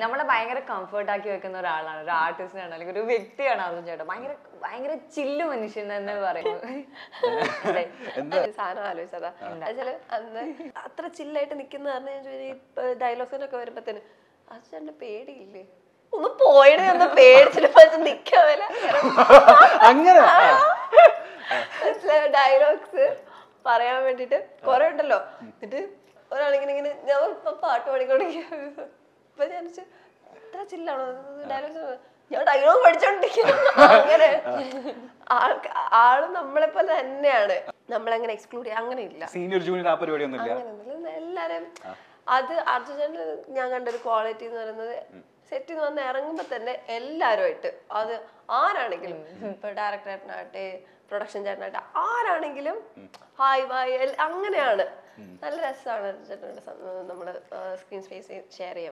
നമ്മളെ ഭയങ്കര കംഫർട്ട് ആക്കി വെക്കുന്ന ഒരാളാണ്. ഒരു ആർട്ടിസ്റ്റാണ് അല്ലെങ്കിൽ ഒരു വ്യക്തിയാണ് അർജുൻ ചേട്ടാ ഭയങ്കര ഭയങ്കര ചില്ലു മനുഷ്യൻ തന്നെ പറയുന്നത്. അതെ. സാധനം ആലോചിച്ചതാ. എന്നുവെച്ചാൽ അന്ന് അത്ര ചില്ലായിട്ട് നിക്കുന്ന കാരണം ഡയലോഗ്സിനൊക്കെ വരുമ്പത്തേന് അച്ഛന്റെ പേടിയില്ലേ? ഒന്ന് പോയടേ ഒന്ന് പേടിച്ചിട്ട് പക്ഷെ അങ്ങനെ? ഡയലോഗ്സ് പറയാൻ വേണ്ടിട്ട് കൊറേ ഉണ്ടല്ലോ. എന്നിട്ട് ഒരാളിങ്ങനെ ഇങ്ങനെ ഞാൻ ഇപ്പൊ പാട്ട് പാടിക്കൊണ്ടിരിക്കുക വിചാരിച്ചു, ഇത്ര ചില്ലാണോ ഡയലോഗ്സ് ഞാൻ ഡയലോഗ് പഠിച്ചോണ്ടിരിക്കുന്നു. അങ്ങനെ ആൾക്ക് ആൾ നമ്മളെ പോലെ തന്നെയാണ്. നമ്മളങ്ങനെ എക്സ്ക്ലൂഡ് ചെയ്യാൻ അങ്ങനെ ഇല്ല സീനിയർ ജൂനിയർ ആ ഇല്ല. അങ്ങനെയൊന്നുമില്ല. എല്ലാരും അത് അർജുനന്റെ ഞാൻ കണ്ട ഒരു ക്വാളിറ്റി എന്ന് പറയുന്നത് സെറ്റിൽ നിന്ന് വന്ന് ഇറങ്ങുമ്പോ തന്നെ എല്ലാരുമായിട്ട് അത് ആരാണെങ്കിലും ഇപ്പൊ ഡയറക്ടർ ചേട്ടനാകട്ടെ പ്രൊഡക്ഷൻ ചേട്ടനാകട്ടെ ആരാണെങ്കിലും ഹായ് ബായ് അങ്ങനെയാണ്. നല്ല രസമാണ് ചേട്ടനോട് നമ്മൾ നമ്മൾ സ്ക്രീൻ സ്പേസ് ഷെയർ ചെയ്യാൻ.